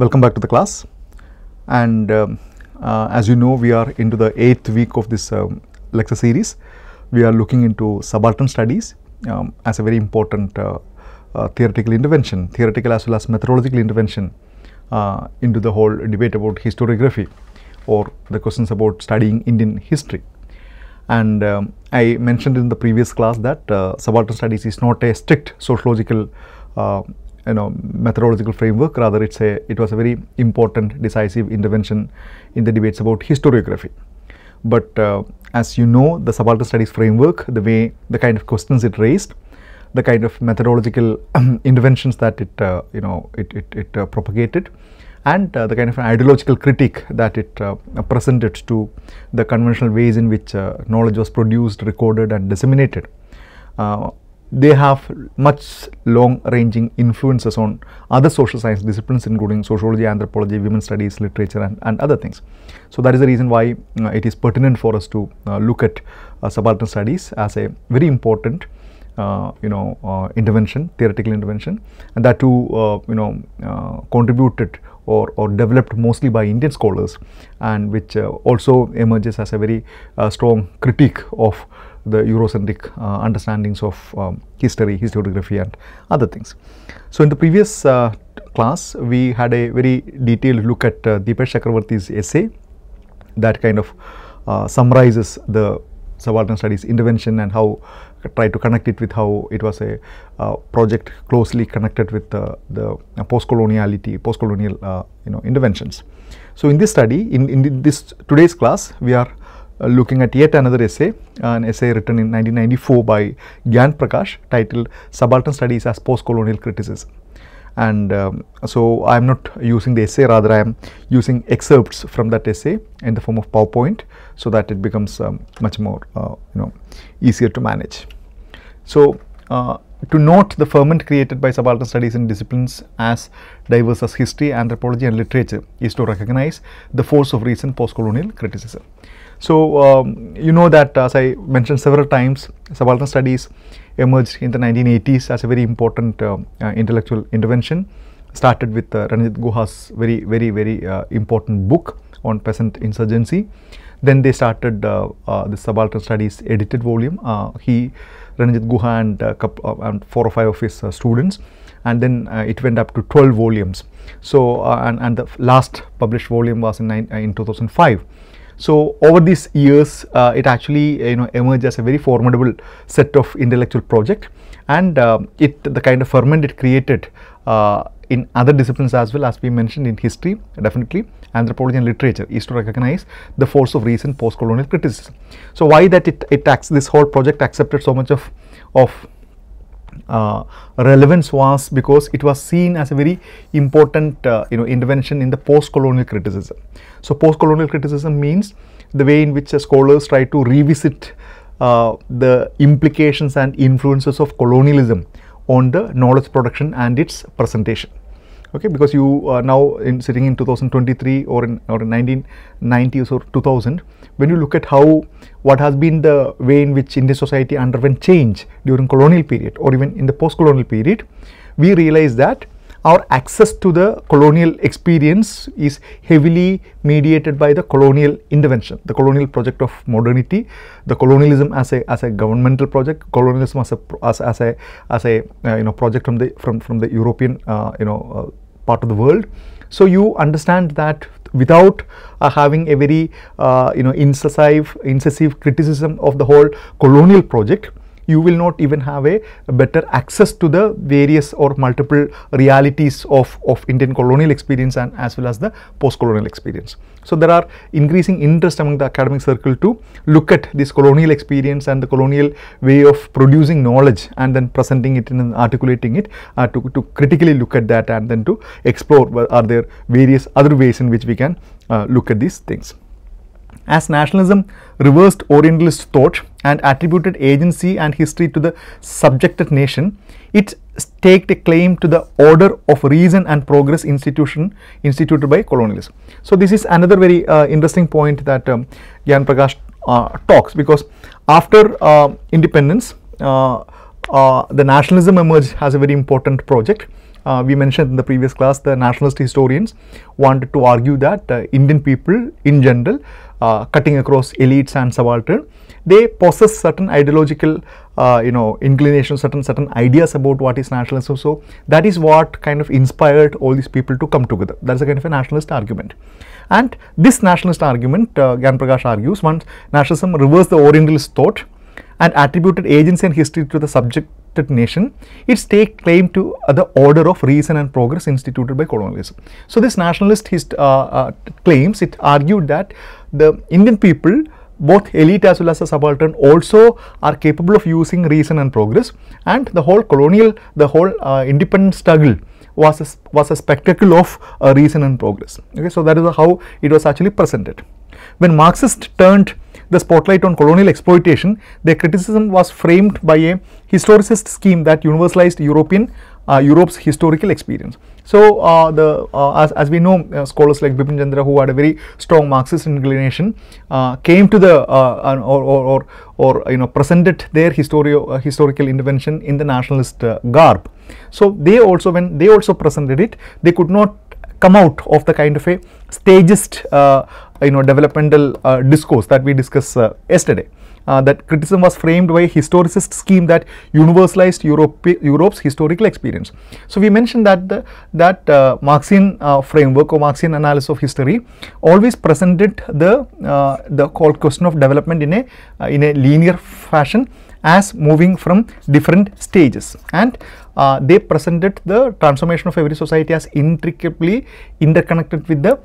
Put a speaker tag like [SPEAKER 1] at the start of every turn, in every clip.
[SPEAKER 1] Welcome back to the class and um, uh, as you know we are into the eighth week of this um, lecture series. We are looking into subaltern studies um, as a very important uh, uh, theoretical intervention, theoretical as well as methodological intervention uh, into the whole debate about historiography or the questions about studying Indian history. And um, I mentioned in the previous class that uh, subaltern studies is not a strict sociological uh, you know methodological framework. Rather it's a it was a very important decisive intervention in the debates about historiography. But uh, as you know the subaltern studies framework the way the kind of questions it raised the kind of methodological interventions that it uh, you know it it, it uh, propagated and uh, the kind of ideological critique that it uh, presented to the conventional ways in which uh, knowledge was produced recorded and disseminated they have much long ranging influences on other social science disciplines including sociology, anthropology, women's studies, literature and, and other things. So, that is the reason why uh, it is pertinent for us to uh, look at uh, subaltern studies as a very important uh, you know uh, intervention, theoretical intervention and that too uh, you know contributed or, or developed mostly by Indian scholars and which also emerges as a very strong critique of the Eurocentric uh, understandings of um, history, historiography and other things. So, in the previous uh, class we had a very detailed look at uh, Dipesh Chakravarti's essay that kind of uh, summarizes the subaltern studies intervention and how try to connect it with how it was a uh, project closely connected with the, the post-coloniality, post-colonial uh, you know interventions. So, in this study in, in this today's class we are uh, looking at yet another essay, an essay written in 1994 by Gyan Prakash titled Subaltern Studies as Post-Colonial Criticism. And um, so, I am not using the essay rather I am using excerpts from that essay in the form of PowerPoint, so that it becomes um, much more uh, you know easier to manage. So, uh, to note the ferment created by subaltern studies in disciplines as diverse as history, anthropology and literature is to recognize the force of recent post-colonial criticism. So, um, you know that as I mentioned several times subaltern studies emerged in the 1980s as a very important uh, uh, intellectual intervention started with uh, Ranajit Guha's very very very uh, important book on peasant insurgency. Then they started uh, uh, the subaltern studies edited volume. he Ranajit Guha and, and four or five of his students and then it went up to 12 volumes. So, and, and the last published volume was in, nine, in 2005. So, over these years uh, it actually you know emerged as a very formidable set of intellectual project and uh, it the kind of ferment it created uh, in other disciplines as well as we mentioned in history definitely anthropology and literature is to recognize the force of recent post-colonial criticism. So, why that it, it acts this whole project accepted so much of, of uh, relevance was because it was seen as a very important uh, you know intervention in the post-colonial criticism. So, post-colonial criticism means the way in which scholars try to revisit uh, the implications and influences of colonialism on the knowledge production and its presentation okay because you are now in sitting in 2023 or in or in 1990s or 2000 when you look at how what has been the way in which Indian society underwent change during colonial period or even in the post colonial period we realize that our access to the colonial experience is heavily mediated by the colonial intervention, the colonial project of modernity, the colonialism as a as a governmental project, colonialism as a as, as a as a uh, you know project from the from from the European uh, you know uh, part of the world. So you understand that without uh, having a very uh, you know incisive incisive criticism of the whole colonial project you will not even have a, better access to the various or multiple realities of, of Indian colonial experience and as well as the post-colonial experience. So, there are increasing interest among the academic circle to look at this colonial experience and the colonial way of producing knowledge and then presenting it and articulating it uh, to, to critically look at that and then to explore are there various other ways in which we can uh, look at these things. As nationalism reversed Orientalist thought and attributed agency and history to the subjected nation, it staked a claim to the order of reason and progress institution instituted by colonialism. So, this is another very uh, interesting point that um, Gyan Prakash uh, talks because after uh, independence uh, uh, the nationalism emerged as a very important project uh, we mentioned in the previous class, the nationalist historians wanted to argue that uh, Indian people in general, uh, cutting across elites and subaltern, they possess certain ideological, uh, you know, inclinations, certain certain ideas about what is nationalism. So that is what kind of inspired all these people to come together. That is a kind of a nationalist argument. And this nationalist argument, uh, Prakash argues, once nationalism reversed the Orientalist thought and attributed agency and history to the subjected nation, it staked claim to uh, the order of reason and progress instituted by colonialism. So, this nationalist hist uh, uh, claims, it argued that the Indian people both elite as well as the subaltern also are capable of using reason and progress and the whole colonial, the whole uh, independent struggle was a, was a spectacle of uh, reason and progress. Okay, so that is how it was actually presented. When Marxists turned the spotlight on colonial exploitation, their criticism was framed by a historicist scheme that universalized European Europe's historical experience. So, uh, the uh, as, as we know uh, scholars like Bipin Chandra who had a very strong Marxist inclination uh, came to the uh, or, or, or, or, you know presented their historio, historical intervention in the nationalist garb. So, they also when they also presented it they could not come out of the kind of a stagist you know developmental discourse that we discussed yesterday uh, that criticism was framed by a historicist scheme that universalized Europe, Europe's historical experience. So, we mentioned that the, that uh, Marxian uh, framework or Marxian analysis of history always presented the uh, the question of development in a uh, in a linear fashion as moving from different stages and uh, they presented the transformation of every society as intricately interconnected with the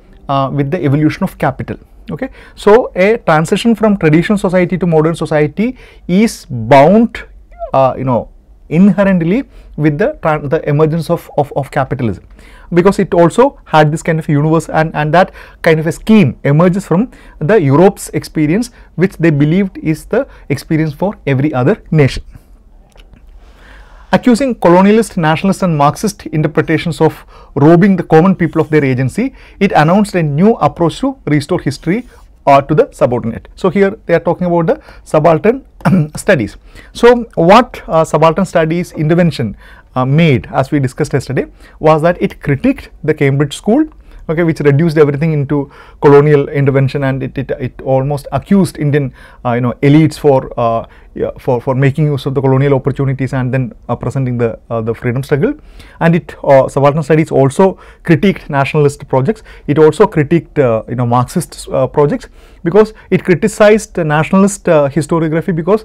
[SPEAKER 1] with the evolution of capital okay. So, a transition from traditional society to modern society is bound uh, you know inherently with the the emergence of, of, of capitalism because it also had this kind of universe and, and that kind of a scheme emerges from the Europe's experience which they believed is the experience for every other nation. Accusing colonialist, nationalist and Marxist interpretations of robbing the common people of their agency, it announced a new approach to restore history or to the subordinate. So, here they are talking about the subaltern studies. So, what uh, subaltern studies intervention uh, made as we discussed yesterday was that it critiqued the Cambridge school okay, which reduced everything into colonial intervention and it, it, it almost accused Indian uh, you know elites for, uh, yeah, for for making use of the colonial opportunities and then uh, presenting the uh, the freedom struggle. And it uh, subaltern studies also critiqued nationalist projects. It also critiqued you know Marxist projects because it criticized nationalist historiography because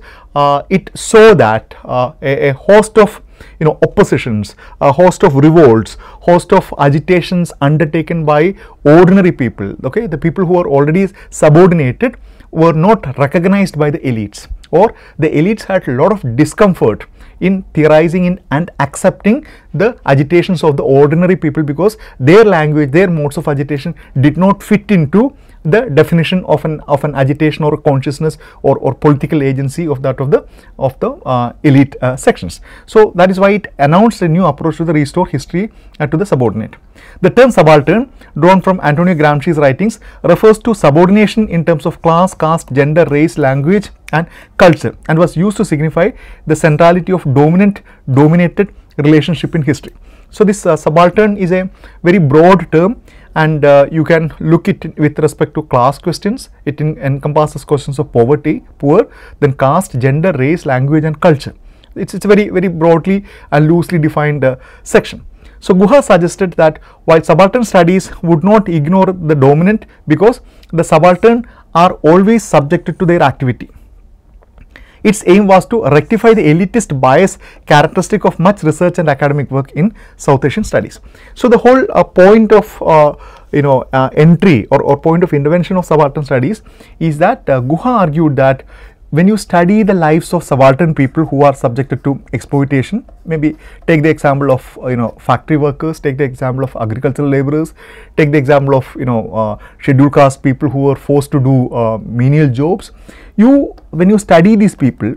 [SPEAKER 1] it saw that a, a host of you know oppositions, a host of revolts, host of agitations undertaken by ordinary people, okay, the people who are already subordinated were not recognized by the elites or the elites had a lot of discomfort in theorizing in and accepting the agitations of the ordinary people because their language, their modes of agitation did not fit into the definition of an of an agitation or consciousness or, or political agency of that of the of the uh, elite uh, sections. So that is why it announced a new approach to the restore history uh, to the subordinate. The term subaltern drawn from Antonio Gramsci's writings refers to subordination in terms of class, caste, gender, race, language and culture and was used to signify the centrality of dominant dominated relationship in history. So this uh, subaltern is a very broad term and uh, you can look it with respect to class questions. It encompasses questions of poverty, poor, then caste, gender, race, language and culture. It's, it's very, very broadly and loosely defined uh, section. So, Guha suggested that while subaltern studies would not ignore the dominant because the subaltern are always subjected to their activity. Its aim was to rectify the elitist bias characteristic of much research and academic work in South Asian studies. So, the whole uh, point of uh, you know uh, entry or, or point of intervention of subaltern studies is that uh, Guha argued that when you study the lives of subaltern people who are subjected to exploitation, maybe take the example of you know factory workers, take the example of agricultural laborers, take the example of you know uh, scheduled caste people who are forced to do uh, menial jobs. You when you study these people,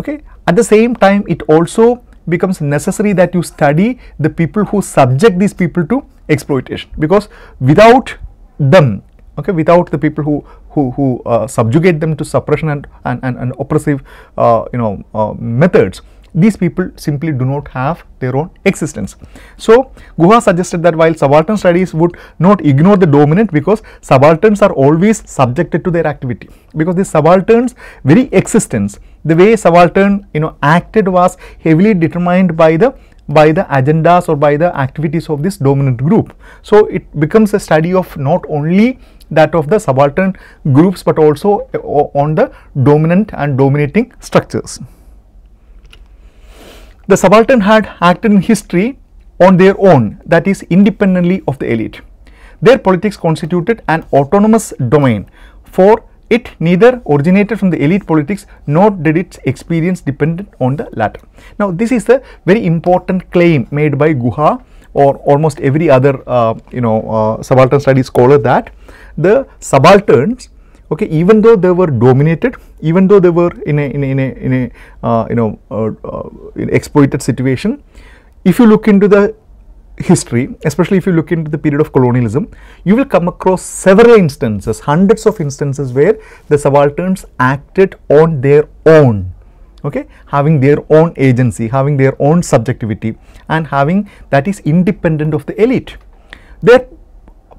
[SPEAKER 1] okay, at the same time it also becomes necessary that you study the people who subject these people to exploitation because without them okay without the people who who, who uh, subjugate them to suppression and, and, and, and oppressive uh, you know uh, methods these people simply do not have their own existence. So, Guha suggested that while subaltern studies would not ignore the dominant because subalterns are always subjected to their activity because the subalterns very existence the way subaltern you know acted was heavily determined by the by the agendas or by the activities of this dominant group. So, it becomes a study of not only that of the subaltern groups, but also uh, on the dominant and dominating structures. The subaltern had acted in history on their own that is independently of the elite. Their politics constituted an autonomous domain for it neither originated from the elite politics nor did its experience dependent on the latter. Now, this is a very important claim made by Guha or almost every other uh, you know uh, subaltern studies scholar that the subalterns okay even though they were dominated even though they were in a in a in a, in a uh, you know uh, uh, exploited situation if you look into the history, especially if you look into the period of colonialism, you will come across several instances, hundreds of instances where the subalterns acted on their own, okay, having their own agency, having their own subjectivity and having that is independent of the elite. Their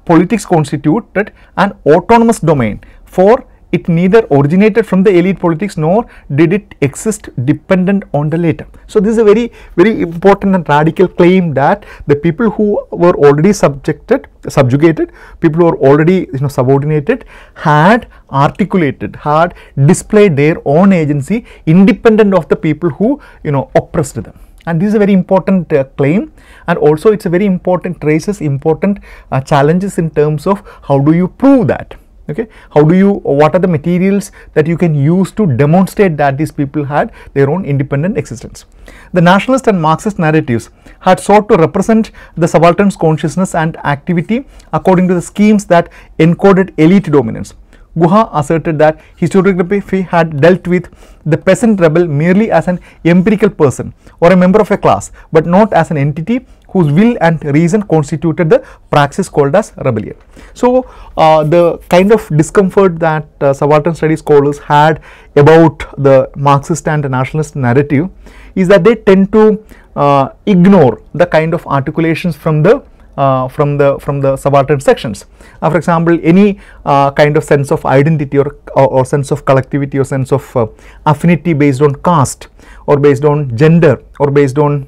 [SPEAKER 1] politics constituted an autonomous domain for it neither originated from the elite politics nor did it exist dependent on the later. So, this is a very very important and radical claim that the people who were already subjected subjugated people who were already you know subordinated had articulated had displayed their own agency independent of the people who you know oppressed them. And this is a very important uh, claim. And also it is a very important raises important uh, challenges in terms of how do you prove that okay? How do you what are the materials that you can use to demonstrate that these people had their own independent existence? The nationalist and marxist narratives had sought to represent the subaltern's consciousness and activity according to the schemes that encoded elite dominance. Guha asserted that historiography had dealt with the peasant rebel merely as an empirical person or a member of a class, but not as an entity whose will and reason constituted the praxis called as rebellion. So, uh, the kind of discomfort that uh, subaltern studies scholars had about the Marxist and nationalist narrative is that they tend to uh, ignore the kind of articulations from the uh, from the from the subaltern sections. Uh, for example, any uh, kind of sense of identity or, or, or, sense of collectivity or sense of uh, affinity based on caste or based on gender or based on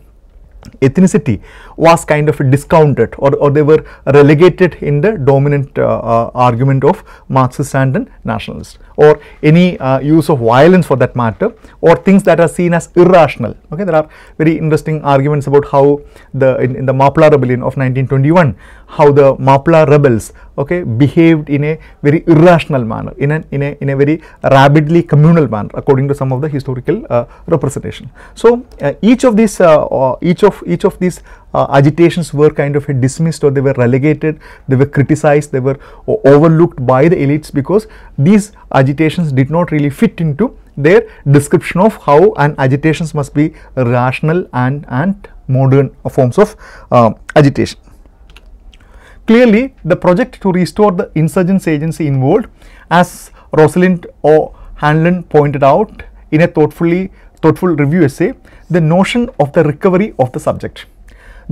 [SPEAKER 1] ethnicity was kind of discounted or, or they were relegated in the dominant uh, uh, argument of Marxist and nationalist or any uh, use of violence for that matter or things that are seen as irrational. Okay, there are very interesting arguments about how the in, in the Mapla rebellion of 1921 how the Mapla rebels okay behaved in a very irrational manner in a in a in a very rabidly communal manner according to some of the historical uh, representation. So, uh, each of these uh each of each of these uh, agitations were kind of dismissed or they were relegated, they were criticized, they were overlooked by the elites because these agitations did not really fit into their description of how an agitations must be rational and and modern forms of uh, agitation. Clearly, the project to restore the insurgents agency involved, as Rosalind O. Hanlon pointed out in a thoughtfully thoughtful review essay, the notion of the recovery of the subject.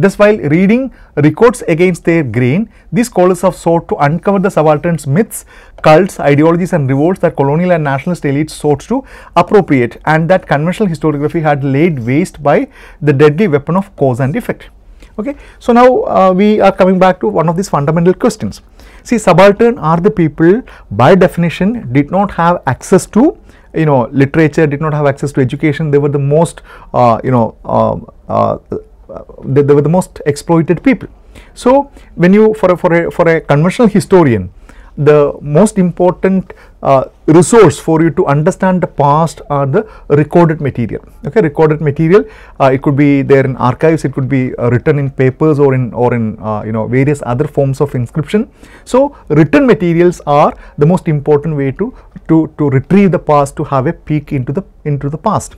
[SPEAKER 1] Thus, while reading records against their grain, these scholars have sought to uncover the subalterns' myths, cults, ideologies and revolts that colonial and nationalist elites sought to appropriate and that conventional historiography had laid waste by the deadly weapon of cause and effect. Okay. So, now uh, we are coming back to one of these fundamental questions. See subaltern are the people by definition did not have access to you know literature, did not have access to education, they were the most uh, you know uh, uh they, they, were the most exploited people. So, when you for a, for a, for a conventional historian the most important uh, resource for you to understand the past are the recorded material. Okay recorded material uh, it could be there in archives it could be uh, written in papers or in or in uh, you know various other forms of inscription. So written materials are the most important way to to to retrieve the past to have a peek into the into the past.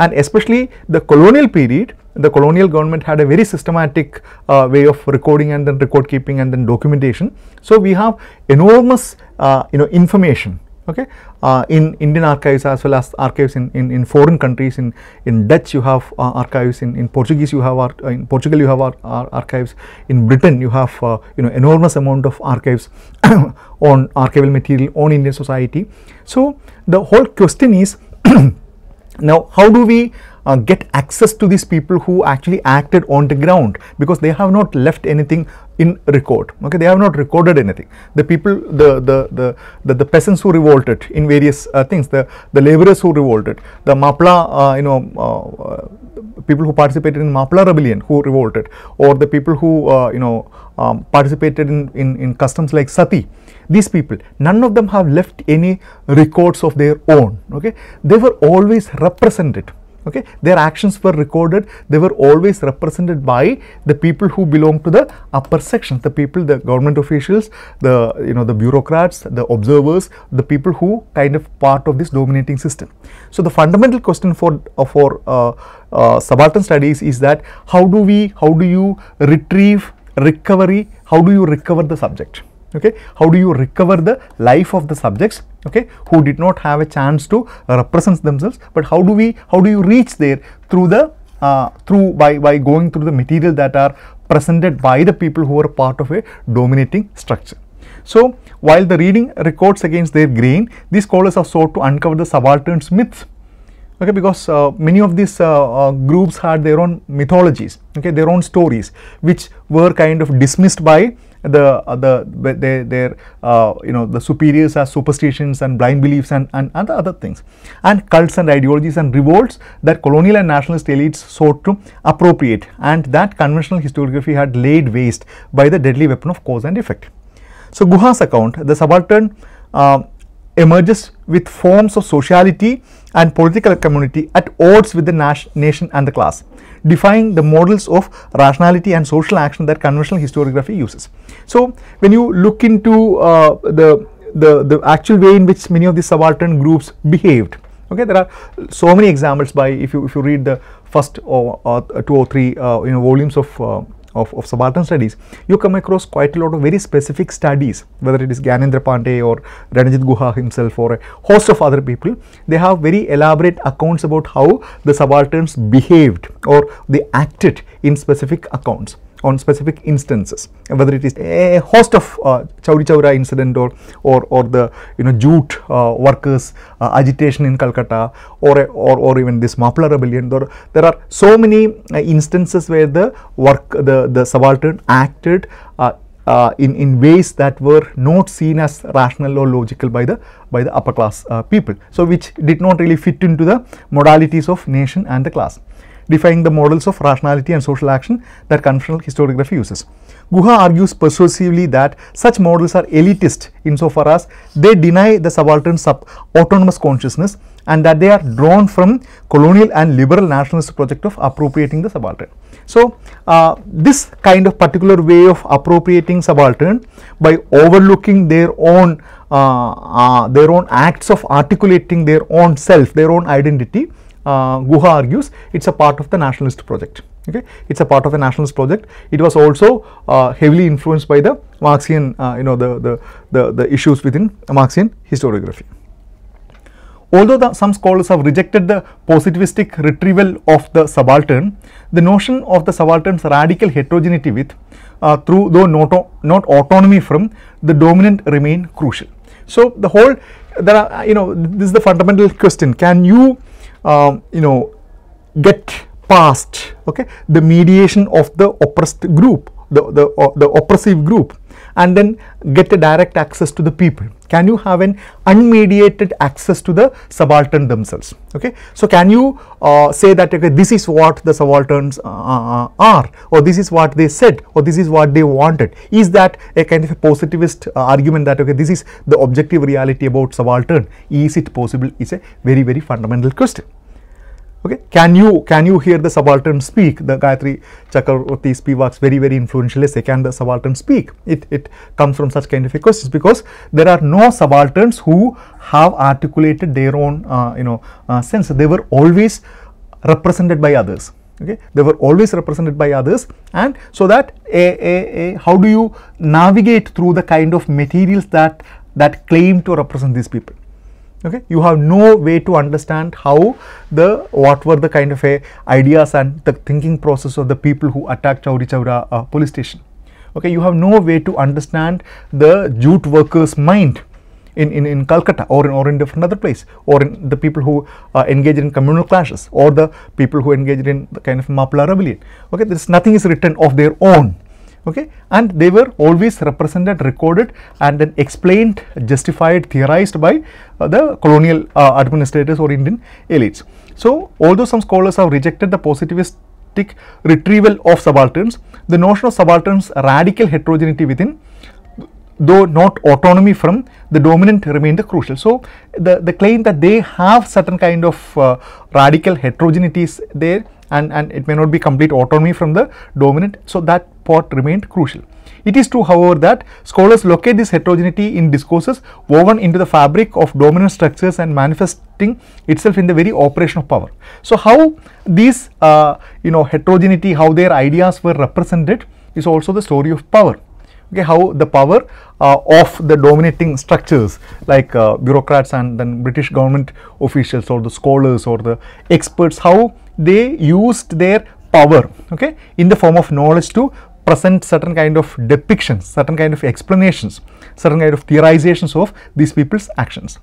[SPEAKER 1] And especially the colonial period the colonial government had a very systematic uh, way of recording and then record keeping and then documentation. So, we have enormous uh, you know information okay uh, in Indian archives as well as archives in, in, in foreign countries in, in Dutch you have uh, archives in, in Portuguese you have ar in Portugal you have ar ar archives in Britain you have uh, you know enormous amount of archives on archival material on Indian society. So, the whole question is now how do we uh, get access to these people who actually acted on the ground? Because they have not left anything in record okay? They have not recorded anything. The people the the the the, the peasants who revolted in various uh, things the the laborers who revolted the mapla uh, you know uh, people who participated in mapla rebellion who revolted or the people who uh, you know um, participated in, in in customs like sati these people none of them have left any records of their own okay? They were always represented okay? Their actions were recorded. They were always represented by the people who belong to the upper sections the people the government officials the you know the bureaucrats the observers the people who kind of part of this dominating system. So the fundamental question for uh, for uh, uh, subaltern studies is that how do we how do you retrieve recovery? How do you recover the subject okay? How do you recover the life of the subjects okay who did not have a chance to represent themselves but how do we how do you reach there through the uh, through by by going through the material that are presented by the people who are part of a dominating structure? So while the reading records against their grain these scholars are sought to uncover the subalterns myths okay because uh, many of these uh, uh, groups had their own mythologies okay their own stories which were kind of dismissed by the the their, their uh, you know the superiors are superstitions and blind beliefs and, and and other things and cults and ideologies and revolts that colonial and nationalist elites sought to appropriate and that conventional historiography had laid waste by the deadly weapon of cause and effect. So, Guha's account the subaltern uh, emerges with forms of sociality and political community at odds with the nation and the class define the models of rationality and social action that conventional historiography uses. So, when you look into uh, the, the, the actual way in which many of these subaltern groups behaved, okay, there are so many examples by if you if you read the first or, or two or three uh, you know volumes of uh, of, of subaltern studies, you come across quite a lot of very specific studies, whether it is Gyanendra Pandey or Ranajit Guha himself or a host of other people. They have very elaborate accounts about how the subalterns behaved or they acted in specific accounts on specific instances whether it is a host of uh, Chauri Chaura incident or, or, or the you know jute uh, workers uh, agitation in Calcutta or, or, or even this Mapla rebellion there, there are so many uh, instances where the work the, the subaltern acted uh, uh, in, in ways that were not seen as rational or logical by the by the upper class uh, people. So, which did not really fit into the modalities of nation and the class defining the models of rationality and social action that conventional historiography uses. Guha argues persuasively that such models are elitist insofar as they deny the subaltern sub autonomous consciousness and that they are drawn from colonial and liberal nationalist project of appropriating the subaltern. So, uh, this kind of particular way of appropriating subaltern by overlooking their own uh, uh, their own acts of articulating their own self, their own identity Guha argues it is a part of the nationalist project. Okay, it is a part of a nationalist project. It was also uh, heavily influenced by the Marxian, uh, you know, the, the, the, the, issues within Marxian historiography. Although the, some scholars have rejected the positivistic retrieval of the subaltern, the notion of the subaltern's radical heterogeneity with, uh, through though not, not autonomy from the dominant remain crucial. So, the whole there are you know this is the fundamental question can you um, you know get past okay the mediation of the oppressed group the the, uh, the oppressive group and then get a direct access to the people can you have an unmediated access to the subaltern themselves? Okay. So can you uh, say that okay this is what the subalterns uh, uh are or this is what they said or this is what they wanted? Is that a kind of a positivist uh, argument that okay this is the objective reality about subaltern? Is it possible? Is a very very fundamental question okay? Can you can you hear the subaltern speak? The gayatri chakravorty spivaks very very influential essay can the subaltern speak? It it comes from such kind of a questions because there are no subalterns who have articulated their own uh, you know uh, sense. They were always represented by others. Okay? They were always represented by others. And so that a, a, a how do you navigate through the kind of materials that that claim to represent these people okay? You have no way to understand how the what were the kind of a ideas and the thinking process of the people who attacked Chauri Chaura uh, police station. Okay? You have no way to understand the jute workers mind in, in, in Calcutta or in, or in different other place or in the people who uh, engaged in communal clashes or the people who engaged in the kind of Mapla rebellion. Okay? There is nothing is written of their own okay and they were always represented recorded and then explained justified theorized by uh, the colonial uh, administrators or indian elites so although some scholars have rejected the positivistic retrieval of subalterns the notion of subalterns radical heterogeneity within though not autonomy from the dominant remained crucial. So, the, the claim that they have certain kind of uh, radical heterogeneities there and, and it may not be complete autonomy from the dominant. So, that part remained crucial. It is true however that scholars locate this heterogeneity in discourses woven into the fabric of dominant structures and manifesting itself in the very operation of power. So, how these uh, you know heterogeneity, how their ideas were represented is also the story of power okay, how the power uh, of the dominating structures like uh, bureaucrats and then British government officials or the scholars or the experts, how they used their power okay, in the form of knowledge to present certain kind of depictions, certain kind of explanations, certain kind of theorizations of these people's actions.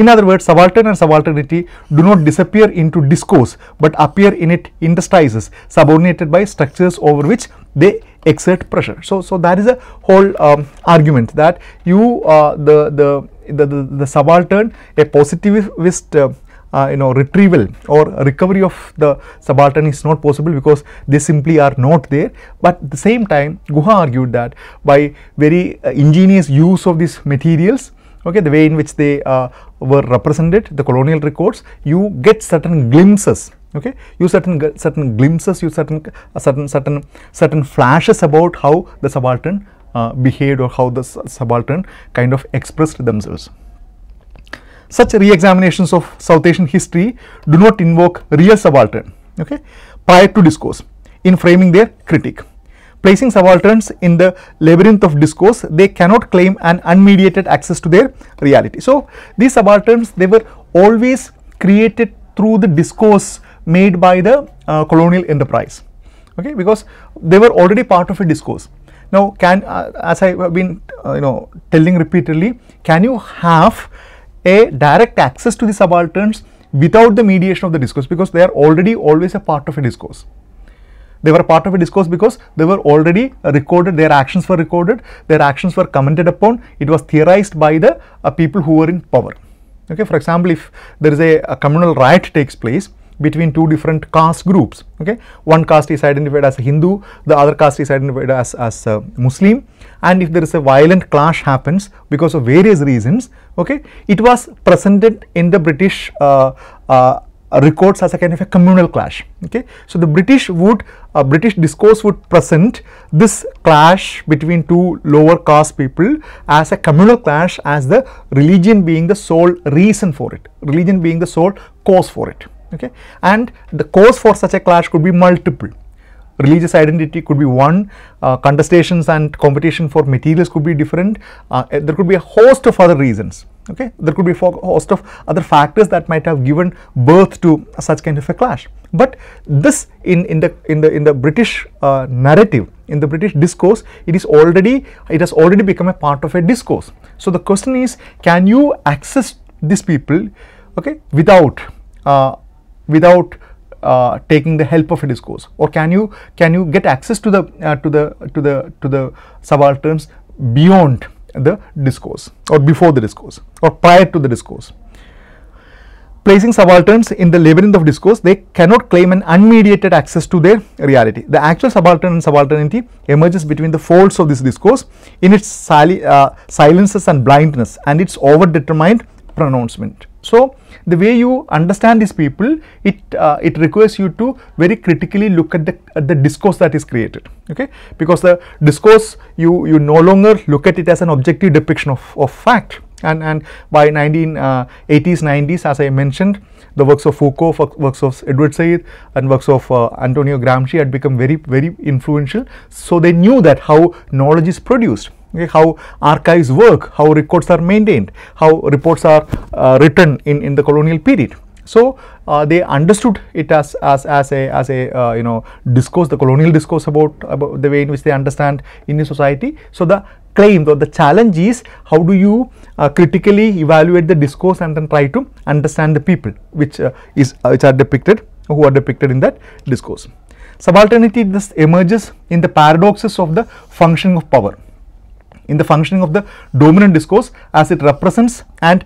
[SPEAKER 1] In other words, subaltern and subalternity do not disappear into discourse, but appear in it interstices subordinated by structures over which they exert pressure. So, so that is a whole um, argument that you uh, the, the, the, the, the subaltern a positivist uh, uh, you know retrieval or recovery of the subaltern is not possible because they simply are not there but at the same time Guha argued that by very uh, ingenious use of these materials okay the way in which they uh, were represented the colonial records you get certain glimpses okay? You certain certain glimpses you certain uh, certain certain certain flashes about how the subaltern uh, behaved or how the subaltern kind of expressed themselves. Such re-examinations of south asian history do not invoke real subaltern okay? Prior to discourse in framing their critique placing subalterns in the labyrinth of discourse they cannot claim an unmediated access to their reality. So these subalterns they were always created through the discourse made by the uh, colonial enterprise. Okay? Because they were already part of a discourse. Now can uh, as i have been uh, you know telling repeatedly can you have a direct access to the subalterns without the mediation of the discourse? Because they are already always a part of a discourse they were part of a discourse because they were already recorded their actions were recorded their actions were commented upon. It was theorized by the uh, people who were in power. Okay for example if there is a, a communal riot takes place between two different caste groups okay? One caste is identified as a hindu the other caste is identified as as muslim. And if there is a violent clash happens because of various reasons okay it was presented in the british uh, uh, records as a kind of a communal clash okay? So the british would uh, british discourse would present this clash between two lower caste people as a communal clash as the religion being the sole reason for it religion being the sole cause for it okay? And the cause for such a clash could be multiple. Religious identity could be one uh, contestations and competition for materials could be different uh, there could be a host of other reasons okay? There could be a host of other factors that might have given birth to such kind of a clash. But this in in the in the in the british uh, narrative in the british discourse it is already it has already become a part of a discourse. So the question is can you access these people okay without uh, without uh, taking the help of a discourse? Or can you can you get access to the uh, to the to the to the subalterns beyond the discourse or before the discourse or prior to the discourse. Placing subalterns in the labyrinth of discourse they cannot claim an unmediated access to their reality. The actual subaltern and subalternity emerges between the folds of this discourse in its uh, silences and blindness and its over determined pronouncement. So, the way you understand these people, it uh, it requires you to very critically look at the at the discourse that is created, okay? Because the discourse you you no longer look at it as an objective depiction of, of fact. And and by 1980s, uh, 90s, as I mentioned, the works of Foucault, works of Edward Said, and works of uh, Antonio Gramsci had become very very influential. So they knew that how knowledge is produced okay, how archives work, how records are maintained, how reports are uh, written in, in the colonial period. So, uh, they understood it as, as, as a, as a uh, you know discourse, the colonial discourse about, about the way in which they understand Indian society. So, the claim or the challenge is how do you uh, critically evaluate the discourse and then try to understand the people which uh, is uh, which are depicted who are depicted in that discourse. Subalternity thus emerges in the paradoxes of the functioning of power in the functioning of the dominant discourse as it represents and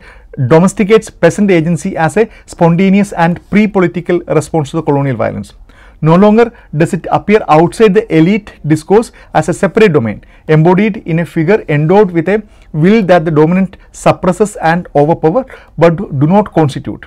[SPEAKER 1] domesticates peasant agency as a spontaneous and pre-political response to the colonial violence. No longer does it appear outside the elite discourse as a separate domain, embodied in a figure endowed with a will that the dominant suppresses and overpower, but do not constitute.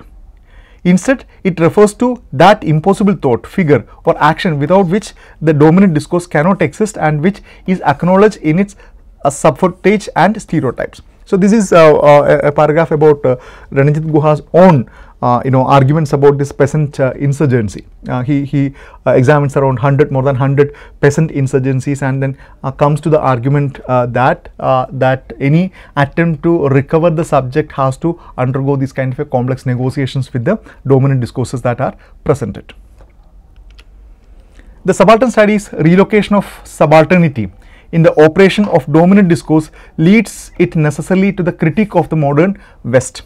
[SPEAKER 1] Instead, it refers to that impossible thought, figure or action without which the dominant discourse cannot exist and which is acknowledged in its uh, subterfuge and stereotypes. So, this is uh, uh, a, paragraph about uh, Ranajit Guha's own uh, you know arguments about this peasant uh, insurgency. Uh, he he examines around 100 more than 100 peasant insurgencies and then comes to the argument that that any attempt to recover the subject has to undergo these kind of a complex negotiations with the dominant discourses that are presented. The subaltern studies relocation of subalternity in the operation of dominant discourse leads it necessarily to the critique of the modern West.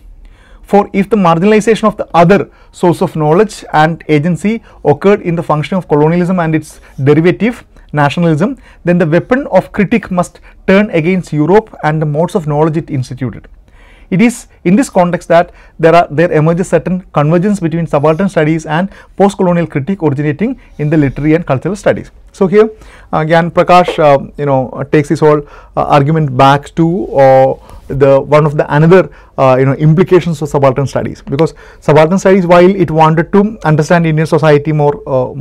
[SPEAKER 1] For if the marginalization of the other source of knowledge and agency occurred in the function of colonialism and its derivative nationalism, then the weapon of critique must turn against Europe and the modes of knowledge it instituted. It is in this context that there are there emerges certain convergence between subaltern studies and post-colonial critique originating in the literary and cultural studies. So here again Prakash uh, you know uh, takes his whole uh, argument back to uh, the one of the another uh, you know implications of subaltern studies because subaltern studies while it wanted to understand Indian society more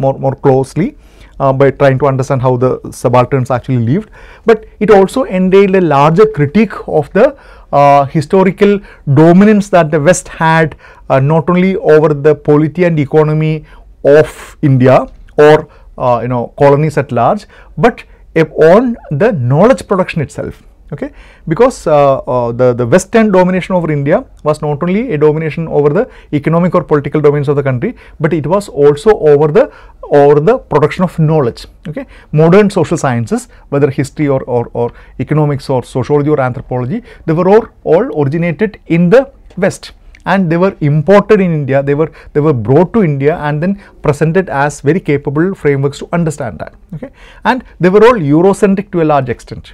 [SPEAKER 1] more more closely uh, by trying to understand how the subalterns actually lived, but it also entailed a larger critique of the uh, historical dominance that the West had uh, not only over the polity and economy of India or uh, you know colonies at large, but on the knowledge production itself okay? Because uh, uh, the the western domination over india was not only a domination over the economic or political domains of the country but it was also over the over the production of knowledge. Okay? Modern social sciences whether history or or, or economics or sociology or anthropology they were all, all originated in the west. And they were imported in India, they were they were brought to India and then presented as very capable frameworks to understand that. Okay, and they were all Eurocentric to a large extent.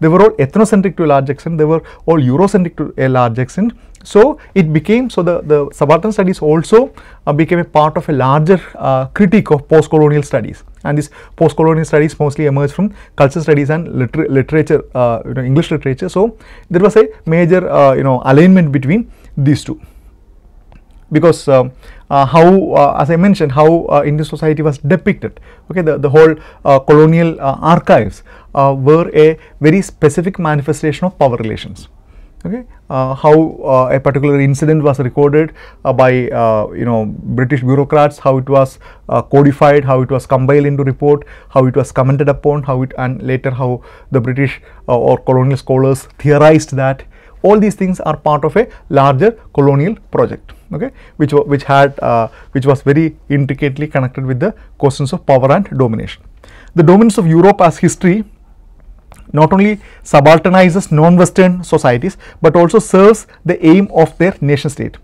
[SPEAKER 1] They were all ethnocentric to a large extent, they were all Eurocentric to a large extent. So, it became, so the, the subaltern studies also uh, became a part of a larger uh, critique of post-colonial studies and these post-colonial studies mostly emerged from cultural studies and liter literature, uh, you know, English literature. So, there was a major, uh, you know, alignment between these two because uh, uh, how as I mentioned how Indian society was depicted okay the, the whole colonial archives Uh, were a very specific manifestation of power relations. Okay? Uh, how uh, a particular incident was recorded by you know British bureaucrats how it was codified how it was compiled into report how it was commented upon how it and later how the British or colonial scholars theorized that all these things are part of a larger colonial project. Okay? Which which had uh, which was very intricately connected with the questions of power and domination. The dominance of europe as history not only subalternizes non-western societies but also serves the aim of their nation state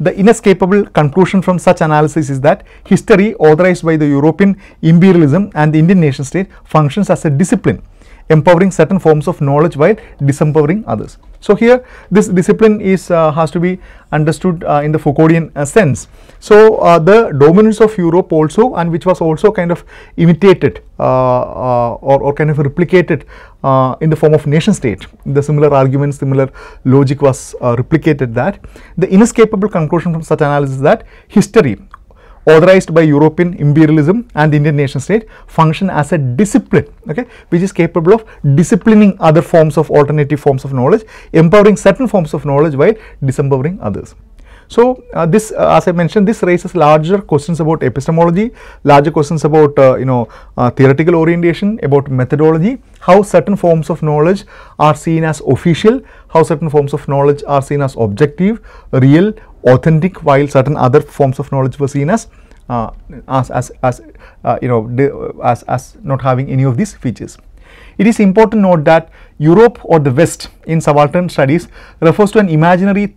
[SPEAKER 1] the inescapable conclusion from such analysis is that history authorized by the European imperialism and the Indian nation state functions as a discipline empowering certain forms of knowledge while disempowering others. So, here this discipline is uh, has to be understood uh, in the Foucauldian uh, sense. So, uh, the dominance of Europe also and which was also kind of imitated uh, uh, or, or kind of replicated in the form of nation state. The similar arguments, similar logic was replicated that the inescapable conclusion from such analysis is that history authorized by European imperialism and the Indian nation state function as a discipline okay which is capable of disciplining other forms of alternative forms of knowledge empowering certain forms of knowledge while disempowering others. So, uh, this uh, as I mentioned this raises larger questions about epistemology, larger questions about uh, you know uh, theoretical orientation, about methodology, how certain forms of knowledge are seen as official, how certain forms of knowledge are seen as objective, real, authentic while certain other forms of knowledge were seen as uh, as, as, as uh, you know as, as not having any of these features. It is important to note that Europe or the West in subaltern studies refers to an imaginary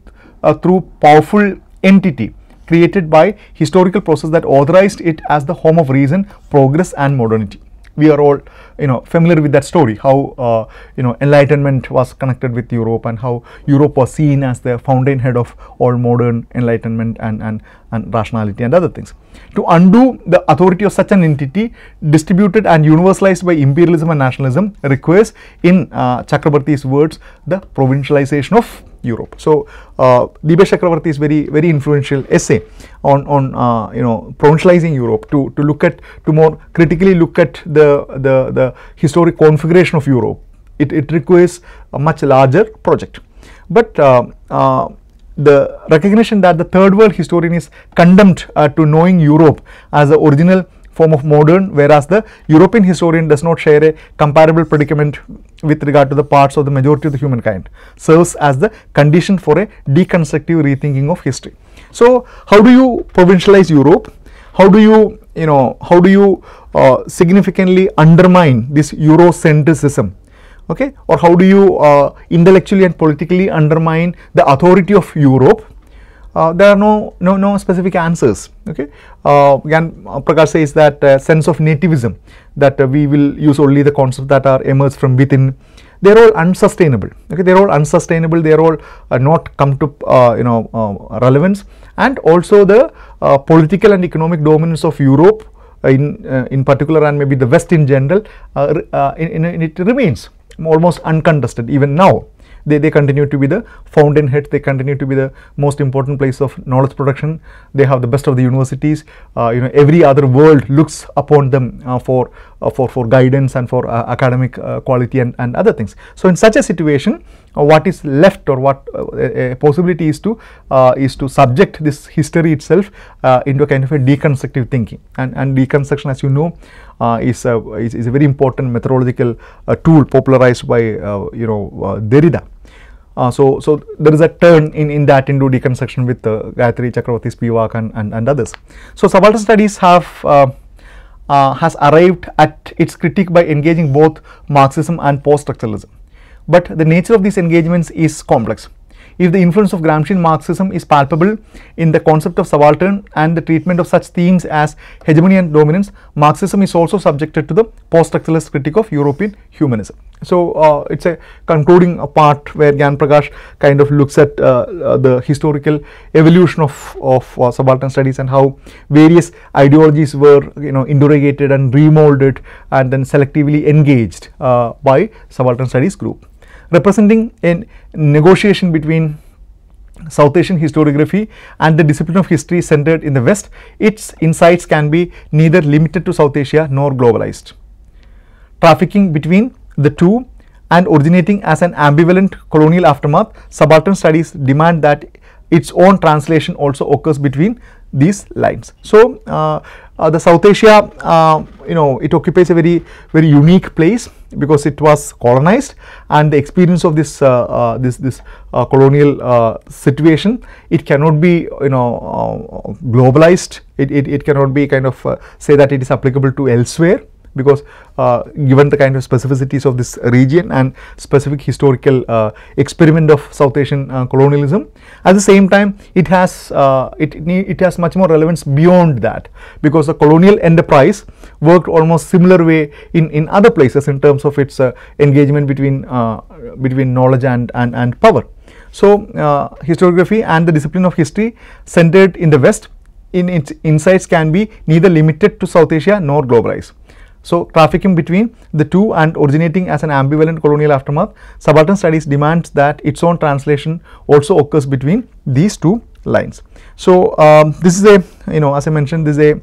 [SPEAKER 1] through powerful entity created by historical process that authorized it as the home of reason, progress and modernity. We are all you know familiar with that story how uh, you know enlightenment was connected with europe and how europe was seen as the fountainhead of all modern enlightenment and and and rationality and other things. To undo the authority of such an entity distributed and universalized by imperialism and nationalism requires in uh, Chakrabarty's words the provincialization of Europe. So, uh, Dipesh Chakrabarty's very very influential essay on on uh, you know provincializing Europe to to look at to more critically look at the the the historic configuration of Europe. It it requires a much larger project, but uh, uh the recognition that the third world historian is condemned uh, to knowing Europe as the original form of modern whereas the European historian does not share a comparable predicament with regard to the parts of the majority of the humankind serves as the condition for a deconstructive rethinking of history. So, how do you provincialize Europe? How do you you know how do you uh, significantly undermine this Eurocentrism okay or how do you uh, intellectually and politically undermine the authority of Europe there are no, no, no specific answers. Okay, uh, uh, Prakash says that uh, sense of nativism that uh, we will use only the concepts that are emerged from within. They are all unsustainable. Okay, they are all unsustainable. They are all uh, not come to you know relevance, and also the political and economic dominance of Europe in in particular, and maybe the West in general, in, in, it remains almost uncontested even now they, they continue to be the fountainhead, they continue to be the most important place of knowledge production, they have the best of the universities, uh, you know every other world looks upon them uh, for, uh, for, for guidance and for uh, academic uh, quality and, and other things. So, in such a situation uh, what is left or what a possibility is to is to subject this history itself into a kind of a deconstructive thinking and, and deconstruction as you know is, a, is, is, a very important methodological tool popularized by you know Derrida. Uh, so, so there is a turn in, in that into deconstruction with uh, Gayatri Chakravorty Spivak and, and, and others. So, subaltern studies have uh, uh, has arrived at its critique by engaging both Marxism and post-structuralism. But the nature of these engagements is complex. If the influence of Gramscian Marxism is palpable in the concept of subaltern and the treatment of such themes as hegemony and dominance, Marxism is also subjected to the post-structuralist critique of European humanism. So, uh, it is a concluding part where Gyan Prakash kind of looks at uh, uh, the historical evolution of, of uh, subaltern studies and how various ideologies were you know interrogated and remolded and then selectively engaged uh, by subaltern studies group representing a negotiation between South Asian historiography and the discipline of history centered in the West, its insights can be neither limited to South Asia nor globalized. Trafficking between the two and originating as an ambivalent colonial aftermath, subaltern studies demand that its own translation also occurs between these lines. So, uh, uh, the South Asia, uh, you know, it occupies a very, very unique place because it was colonized and the experience of this, uh, uh this, this uh, colonial situation, it cannot be, you know, globalized. It, it, it cannot be kind of say that it is applicable to elsewhere because uh, given the kind of specificities of this region and specific historical uh, experiment of South Asian uh, colonialism. At the same time, it has uh, it, it has much more relevance beyond that because the colonial enterprise worked almost similar way in, in other places in terms of its uh, engagement between uh, between knowledge and, and, and power. So, historiography and the discipline of history centered in the West in its insights can be neither limited to South Asia nor globalized. So, trafficking between the two and originating as an ambivalent colonial aftermath, subaltern studies demands that its own translation also occurs between these two lines. So, um, this is a you know as I mentioned this is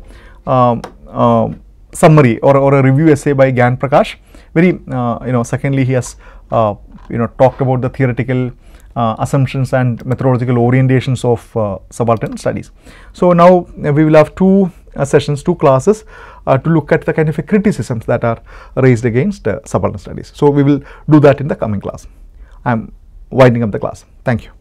[SPEAKER 1] a um, uh, summary or, or a review essay by Gyan Prakash. Very uh, you know secondly he has uh, you know talked about the theoretical uh, assumptions and methodological orientations of uh, subaltern studies. So, now we will have two uh, sessions, two classes to look at the kind of criticisms that are raised against uh, subaltern studies. So, we will do that in the coming class. I am winding up the class. Thank you.